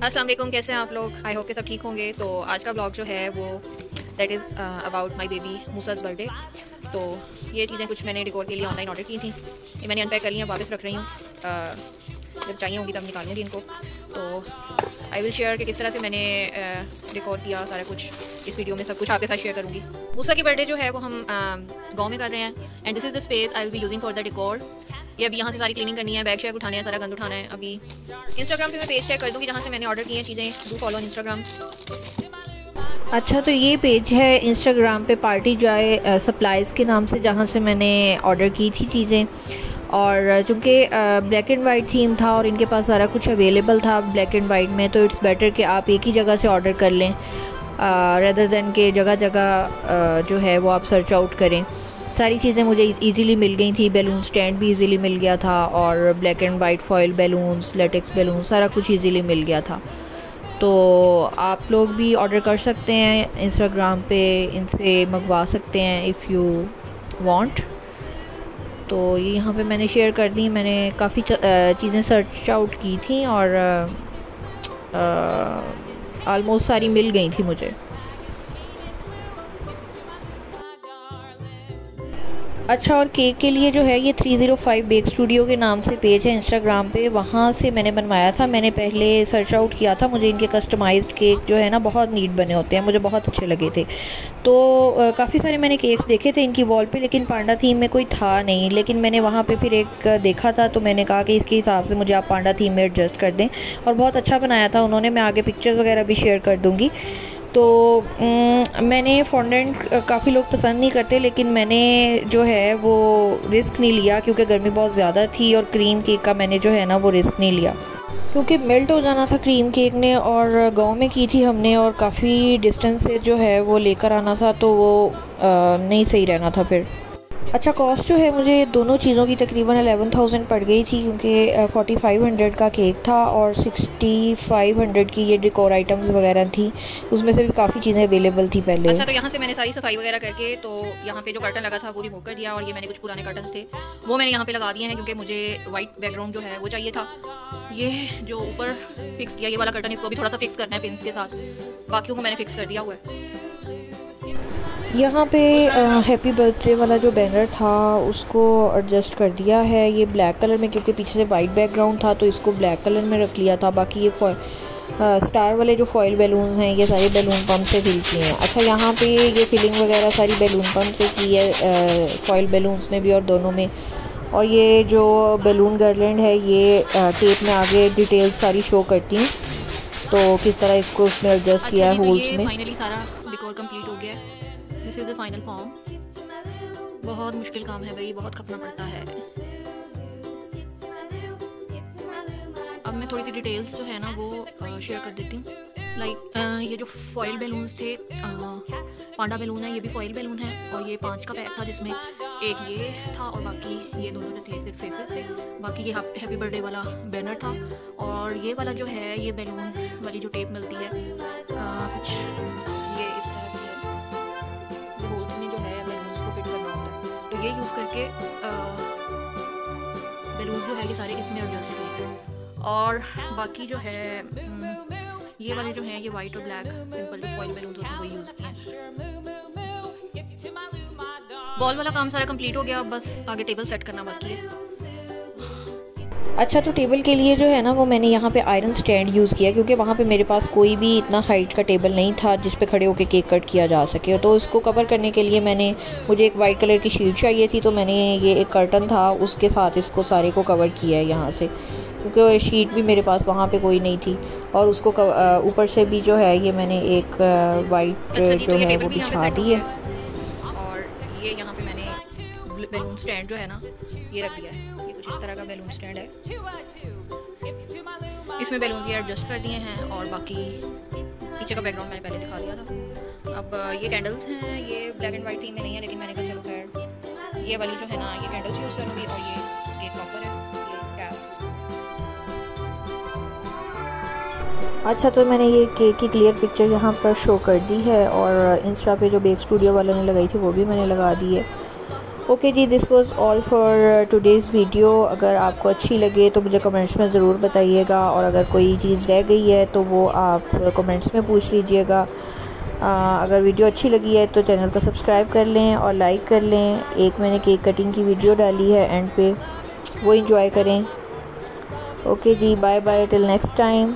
वालेकुम कैसे हैं आप लोग? आई होप के सब ठीक होंगे। तो आज का ब्लॉग जो है वो that is about my baby मूसाज birthday तो ये चीज़ें कुछ मैंने रिकॉर्ड के लिए ऑनलाइन ऑर्डर की थी। ये मैंने अनपैक कर लिया वापस रख रही हूँ। Uh, जब चाहिए होंगी तब निकालूँगी इनको। तो आई विल शेयर कि किस तरह से मैंने रिकॉर्ड uh, किया सारा कुछ। इस वीडियो में सब कुछ आपके साथ शेयर करूँगी। मूसा की बर्थडे जो है वो हम uh, गाँव में कर रहे हैं। And this is the space I will be using for the record ये अभी यहाँ से सारी क्लीनिंग करनी है बैग शैग उठाने हैं, सारा गंद उठाना है, अभी इंस्टाग्राम पे मैं पेज चेक कर दूँगी जहाँ से मैंने ऑर्डर किए हैं चीज़ें डू फॉलो ऑन इंस्टाग्राम अच्छा तो ये पेज है इंस्टाग्राम पे पार्टी जॉय सप्लाइज़ के नाम से जहाँ से मैंने ऑर्डर की थी चीज़ें। और चूँकि ब्लैक एंड वाइट थीम था और इनके पास सारा कुछ अवेलेबल था ब्लैक एंड वाइट में तो इट्स बेटर कि आप एक ही जगह से ऑर्डर कर लें रेदर देन के जगह जगह जो है वो आप सर्च आउट करें। सारी चीज़ें मुझे इजीली मिल गई थी। बैलून स्टैंड भी इजीली मिल गया था और black and white foil balloons latex balloon सारा कुछ इजीली मिल गया था। तो आप लोग भी ऑर्डर कर सकते हैं इंस्टाग्राम पे इनसे मंगवा सकते हैं इफ़ यू वांट तो ये यहाँ पे मैंने शेयर कर दी, मैंने काफ़ी चीज़ें सर्च आउट की थी और आलमोस्ट सारी मिल गई थी मुझे। अच्छा और केक के लिए जो है ये 305 बेक स्टूडियो के नाम से पेज है इंस्टाग्राम पे। वहाँ से मैंने बनवाया था। मैंने पहले सर्च आउट किया था। मुझे इनके कस्टमाइज्ड केक जो है ना बहुत नीट बने होते हैं। मुझे बहुत अच्छे लगे थे। तो काफ़ी सारे मैंने केक्स देखे थे इनकी वॉल पे, लेकिन पांडा थीम में कोई था नहीं। लेकिन मैंने वहाँ पर फिर एक देखा था तो मैंने कहा कि इसके हिसाब से मुझे आप पांडा थीम में एडजस्ट कर दें। और बहुत अच्छा बनाया था उन्होंने। मैं आगे पिक्चर्स वगैरह भी शेयर कर दूँगी। तो मैंने फॉन्डेंट काफ़ी लोग पसंद नहीं करते लेकिन मैंने जो है वो रिस्क नहीं लिया क्योंकि गर्मी बहुत ज़्यादा थी और क्रीम केक का मैंने जो है ना वो रिस्क नहीं लिया। क्योंकि मेल्ट हो जाना था क्रीम केक ने और गाँव में की थी हमने और काफ़ी डिस्टेंस से जो है वो लेकर आना था तो वो आ, नहीं सही रहना था फिर। अच्छा कॉस्ट जो है मुझे दोनों चीज़ों की तकरीबन अलेवन थाउज़ेंड पड़ गई थी क्योंकि फोर्टी फाइव हंड्रेड का केक था और सिक्सटी फाइव हंड्रेड की ये डिकोर आइटम्स वगैरह थी। उसमें से भी काफ़ी चीज़ें अवेलेबल थी पहले। अच्छा तो यहाँ से मैंने सारी सफ़ाई वगैरह करके तो यहाँ पे जो कर्टन लगा था वो रिमूव कर दिया और ये मैंने कुछ पुराने कर्टन थे। वो मैंने यहाँ पे लगा दिए हैं क्योंकि मुझे वाइट बैकग्राउंड जो है वो चाहिए था। ये जो ऊपर फिक्स किया ये वाला कर्टन इसको भी थोड़ा सा फिक्स करना है पिंस के साथ। बाकियों को मैंने फिक्स कर दिया हुआ है। यहाँ पे हैप्पी बर्थडे वाला जो बैनर था उसको एडजस्ट कर दिया है। ये ब्लैक कलर में क्योंकि पीछे से वाइट बैकग्राउंड था तो इसको ब्लैक कलर में रख लिया था। बाकी ये स्टार वाले जो फॉयल बैलून्स हैं ये सारे बैलून पम्प से फिल किए हैं। अच्छा यहाँ पे ये फिलिंग वगैरह सारी बैलून पम्प से की है फॉयल बैलून्स में भी और दोनों में। और ये जो बैलून गर्लैंड है ये टेप में आगे डिटेल्स सारी शो करती हैं। तो किस तरह इसको उसमें एडजस्ट अच्छा किया है होल्स में? फाइनली सारा डेकोर कंप्लीट हो गया है। इज़ द फाइनल फॉर्म बहुत मुश्किल काम है भाई बहुत खपना पड़ता है। अब मैं थोड़ी सी डिटेल्स जो है ना वो शेयर कर देती हूँ। लाइक ये जो फॉइल बैलून्स थे पांडा बैलून है ये भी फॉइल बैलून है और ये पाँच का पैक था जिसमें एक ये था और बाकी ये दोनों जो थे सिर्फ़ फेसेस थे। बाकी ये हैप्पी बर्थडे वाला बैनर था और ये वाला जो है ये बैलून वाली जो टेप मिलती है आ, कुछ ये इस ये यूज़ करके बैलून जो है ये सारे इसमें एडजस्ट हुए और बाकी जो है ये वाले जो हैं, ये वाइट और ब्लैक सिंपल जो फॉइल बैलून होते हैं यूज़ किए बॉल वाला काम सारा कंप्लीट हो गया बस आगे टेबल सेट करना बाकी है। अच्छा तो टेबल के लिए जो है ना वो मैंने यहाँ पे आयरन स्टैंड यूज़ किया क्योंकि वहाँ पे मेरे पास कोई भी इतना हाइट का टेबल नहीं था जिस पे खड़े होकर केक कट किया जा सके। तो इसको कवर करने के लिए मैंने मुझे एक वाइट कलर की शीट चाहिए थी तो मैंने ये एक कर्टन था उसके साथ इसको सारे को कवर किया है यहाँ से। क्योंकि शीट भी मेरे पास वहाँ पे कोई नहीं थी और उसको ऊपर से भी जो है ये मैंने एक वाइट अच्छा जो तो है वो बिछा दी है। स्टैंड जो है ना, ये रख दिया है। ये कुछ इस तरह का बैलून स्टैंड है। इसमें बैलून ये एडजस्ट कर दिए हैं और बाकी पीछे का बैकग्राउंड मैंने पहले दिखा दिया था। अब ये कैंडल्स हैं, ये ब्लैक एंड वाइट थीम में नहीं है, लेकिन मैंने कहा चलो खैर, ये वाली जो है ना, ये कैंडल्स यूज़ करूँगी और ये केक टॉपर है अच्छा तो मैंने ये केक की क्लियर पिक्चर यहाँ पर शो कर दी है और इंस्टा पे जो बेक स्टूडियो वालों ने लगाई थी, वो भी मैंने लगा दी है। Okay ji this was all for today's video अगर आपको अच्छी लगे तो मुझे कमेंट्स में ज़रूर बताइएगा और अगर कोई चीज़ रह गई है तो वो आप कमेंट्स में पूछ लीजिएगा। अगर वीडियो अच्छी लगी है तो चैनल को सब्सक्राइब कर लें और लाइक कर लें। एक मैंने केक कटिंग की वीडियो डाली है एंड पे। वो इंजॉय करें। ओके जी bye bye till next time